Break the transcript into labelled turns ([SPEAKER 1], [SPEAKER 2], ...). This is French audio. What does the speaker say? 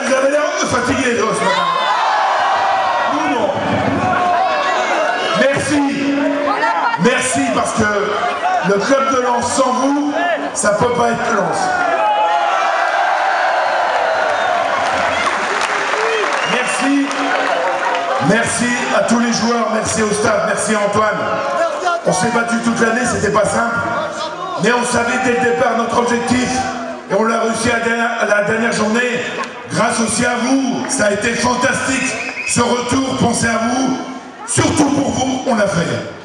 [SPEAKER 1] Vous avez l'air fatigué matin. Nous, non. Merci. Merci parce que le club de Lens sans vous, ça peut pas être Lens. Merci. Merci à tous les joueurs, merci au staff, merci à Antoine. On s'est battu toute l'année, c'était pas simple. Mais on savait dès le départ notre objectif et on l'a réussi à la dernière journée. Grâce aussi à vous, ça a été fantastique. Ce retour, pensez à vous. Surtout pour vous, on l'a fait.